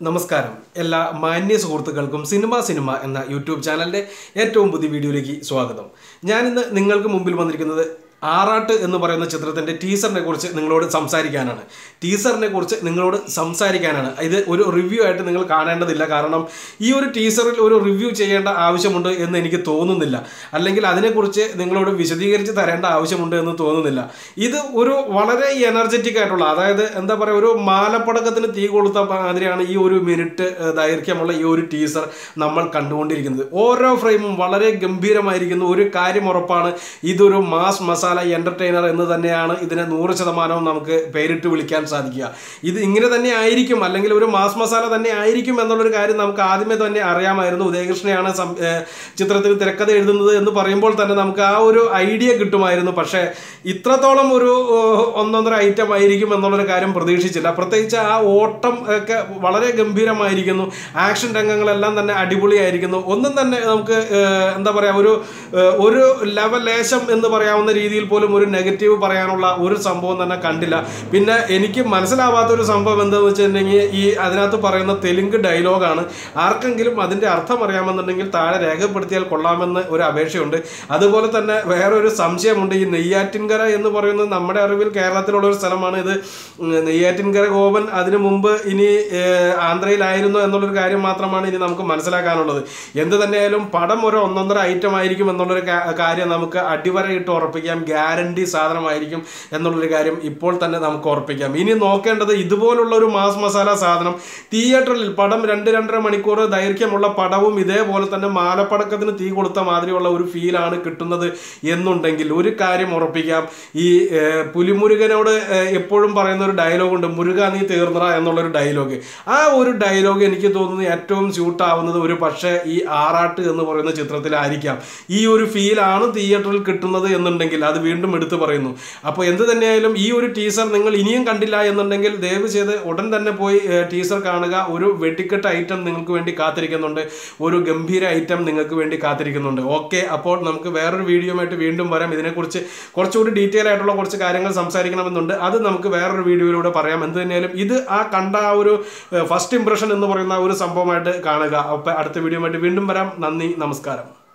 നമസ്കാരം. എല്ലാ മാന്യ സുഹൃത്തുക്കൾക്കും സിനിമ സിനിമ എന്ന യൂട്യൂബ് ചാനലിന്റെ ഏറ്റവും പുതിയ വീഡിയോയിലേക്ക് സ്വാഗതം. ഞാനിന്ന് നിങ്ങൾക്ക് മുമ്പിൽ വന്നിരിക്കുന്നത് ആറാട്ട് എന്ന് പറയുന്ന ചിത്രത്തിന്റെ ടീസറിനെ കുറിച്ച് നിങ്ങളോട് സംസാരിക്കാനാണ്. ടീസറിനെ കുറിച്ച് നിങ്ങളോട് സംസാരിക്കാനാണ്. ഇത് ഒരു റിവ്യൂ ആയിട്ട് നിങ്ങൾ കാണേണ്ടതില്ല. കാരണം ഈ ഒരു ടീസറിൽ ഒരു റിവ്യൂ ചെയ്യേണ്ട ആവശ്യമുണ്ട് എന്ന് എനിക്ക് തോന്നുന്നില്ല. അല്ലെങ്കിൽ അതിനെക്കുറിച്ച് നിങ്ങളോട് വിശദീകരിച്ച് തരേണ്ട ആവശ്യമുണ്ട് എന്ന് തോന്നുന്നില്ല. ഇത് ഒരു വളരെ എനർജറ്റിക് ആയിട്ടുള്ള അതായത് എന്താ പറയുക ഒരു മാലപ്പടക്കത്തിന് തീ കൊളുത്ത മാതിരിയാണ് ഈ ഒരു മിനിറ്റ് ദൈർഘ്യമുള്ള ഈ ഒരു ടീസർ നമ്മൾ കണ്ടുകൊണ്ടിരിക്കുന്നത്. ഓരോ ഫ്രെയിമും വളരെ ഗംഭീരമായിരിക്കുന്ന. ഒരു കാര്യം ഉറപ്പാണ്. ഇതൊരു മാസ് മസാല എന്റർടൈനർ എന്ന് തന്നെയാണ് ഇതിനെ നൂറ് ശതമാനവും നമുക്ക് പേരിട്ട് വിളിക്കാൻ സാധിക്കുക. ഇത് ഇങ്ങനെ തന്നെ ആയിരിക്കും. അല്ലെങ്കിൽ ഒരു മാസ് മസാല തന്നെ ആയിരിക്കും എന്നുള്ളൊരു കാര്യം നമുക്ക് ആദ്യമേ തന്നെ അറിയാമായിരുന്നു. ഉദയകൃഷ്ണയാണ് ചിത്രത്തിൽ തിരക്കഥ എഴുതുന്നത് എന്ന് പറയുമ്പോൾ തന്നെ നമുക്ക് ആ ഒരു ഐഡിയ കിട്ടുമായിരുന്നു. പക്ഷേ ഇത്രത്തോളം ഒരു ഒന്നൊന്നര ഐറ്റം ആയിരിക്കും എന്നുള്ളൊരു കാര്യം പ്രതീക്ഷിച്ചില്ല. പ്രത്യേകിച്ച് ആ ഓട്ടം ഒക്കെ വളരെ ഗംഭീരമായിരിക്കുന്നു. ആക്ഷൻ രംഗങ്ങളെല്ലാം തന്നെ അടിപൊളിയായിരിക്കുന്നു. ഒന്നും തന്നെ നമുക്ക് എന്താ പറയുക ഒരു ഒരു ഒരു ലെവലേശം എന്ന് പറയാവുന്ന രീതിയിൽ പോലും ഒരു നെഗറ്റീവ് പറയാനുള്ള ഒരു സംഭവം തന്നെ കണ്ടില്ല. പിന്നെ എനിക്ക് മനസ്സിലാവാത്ത ഒരു സംഭവം എന്താണെന്ന് വെച്ചിട്ടുണ്ടെങ്കിൽ ഈ അതിനകത്ത് പറയുന്ന തെലുങ്ക് ഡയലോഗാണ്. ആർക്കെങ്കിലും അതിന്റെ അർത്ഥം അറിയാമെന്നുണ്ടെങ്കിൽ താഴെ രേഖപ്പെടുത്തിയാൽ കൊള്ളാമെന്ന് ഒരു അപേക്ഷയുണ്ട്. അതുപോലെ തന്നെ വേറൊരു സംശയമുണ്ട്. ഈ നെയ്യാറ്റിൻകര എന്ന് പറയുന്നത് നമ്മുടെ അറിവിൽ കേരളത്തിലുള്ള ഒരു സ്ഥലമാണ്. ഇത് നെയ്യാറ്റിൻകര ഗോപൻ അതിനു മുമ്പ് ഇനി ആന്ധ്രയിലായിരുന്നു എന്നുള്ളൊരു കാര്യം മാത്രമാണ് ഇനി നമുക്ക് മനസ്സിലാക്കാനുള്ളത്. എന്ത് തന്നെയായാലും പടം ഒരു ഒന്നൊന്നര ഐറ്റം ആയിരിക്കും എന്നുള്ളൊരു കാര്യം നമുക്ക് അടിവരയിട്ട് ഉറപ്പിക്കാം ഗ്യാരണ്ടി സാധനമായിരിക്കും എന്നുള്ളൊരു കാര്യം ഇപ്പോൾ തന്നെ നമുക്ക് ഉറപ്പിക്കാം. ഇനി നോക്കേണ്ടത് ഇതുപോലുള്ള ഒരു മാസ് മസാല സാധനം തിയേറ്ററിൽ പടം രണ്ട് രണ്ടര മണിക്കൂർ ദൈർഘ്യമുള്ള പടവും ഇതേപോലെ തന്നെ മാലപ്പടക്കത്തിന് തീ കൊടുത്ത മാതിരിയുള്ള ഒരു ഫീലാണ് കിട്ടുന്നത് എന്നുണ്ടെങ്കിൽ ഒരു കാര്യം ഉറപ്പിക്കാം. ഈ പുലിമുരുകനോട് എപ്പോഴും പറയുന്ന ഒരു ഡയലോഗ് ഉണ്ട് മുരുക നീ തീർന്നറ എന്നുള്ളൊരു ഡയലോഗ്. ആ ഒരു ഡയലോഗ് എനിക്ക് തോന്നുന്നു ഏറ്റവും സ്യൂട്ടാവുന്നത് ഒരു പക്ഷേ ഈ ആറാട്ട് എന്ന് പറയുന്ന ചിത്രത്തിലായിരിക്കാം. ഈ ഒരു ഫീലാണ് തിയേറ്ററിൽ കിട്ടുന്നത് എന്നുണ്ടെങ്കിൽ അത് വീണ്ടും എടുത്തു പറയുന്നു. അപ്പോൾ എന്ത് തന്നെയായാലും ഈ ഒരു ടീസർ നിങ്ങൾ ഇനിയും കണ്ടില്ല എന്നുണ്ടെങ്കിൽ ദയവ് ചെയ്ത് ഉടൻ തന്നെ പോയി ടീസർ കാണുക. ഒരു വെട്ടിക്കെട്ട് ഐറ്റം നിങ്ങൾക്ക് വേണ്ടി കാത്തിരിക്കുന്നുണ്ട്. ഒരു ഗംഭീര ഐറ്റം നിങ്ങൾക്ക് വേണ്ടി കാത്തിരിക്കുന്നുണ്ട്. ഓക്കെ അപ്പോൾ നമുക്ക് വേറൊരു വീഡിയോയുമായിട്ട് വീണ്ടും വരാം. ഇതിനെക്കുറിച്ച് കുറച്ചുകൂടി ഡീറ്റെയിൽ ആയിട്ടുള്ള കുറച്ച് കാര്യങ്ങൾ സംസാരിക്കണമെന്നുണ്ട്. അത് നമുക്ക് വേറൊരു വീഡിയോയിലൂടെ പറയാം. എന്ത് തന്നെയായാലും ഇത് ആ കണ്ട ആ ഒരു ഫസ്റ്റ് ഇംപ്രഷൻ എന്ന് പറയുന്ന ഒരു സംഭവമായിട്ട് കാണുക. അപ്പോൾ അടുത്ത വീഡിയോയുമായിട്ട് വീണ്ടും വരാം. നന്ദി നമസ്കാരം.